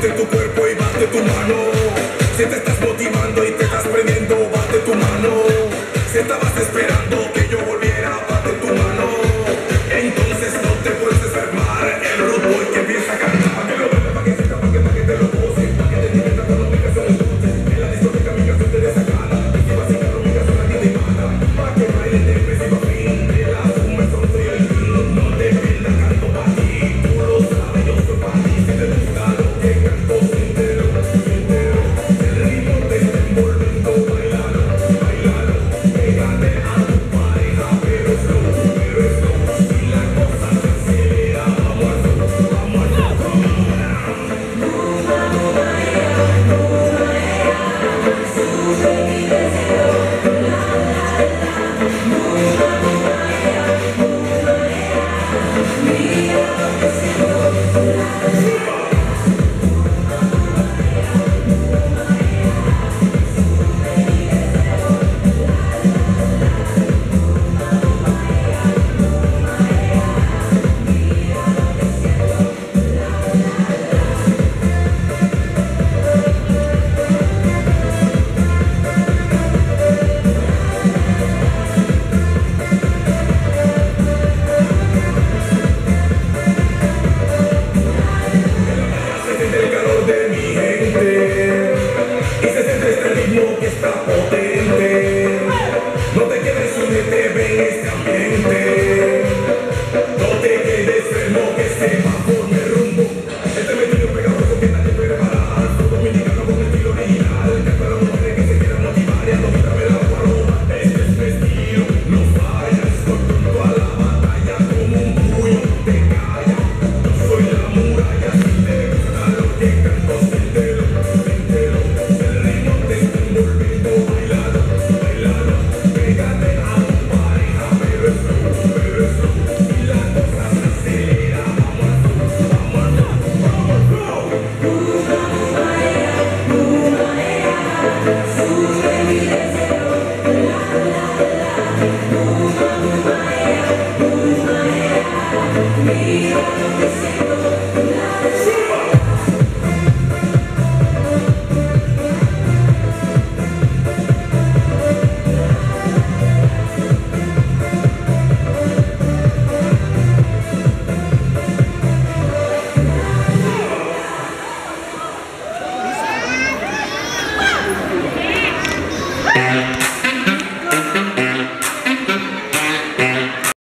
Siente tu cuerpo y bate tu mano. Si te estás motivando y te estás prendiendo, bate tu mano. Si estabas esperando. está podendo. me.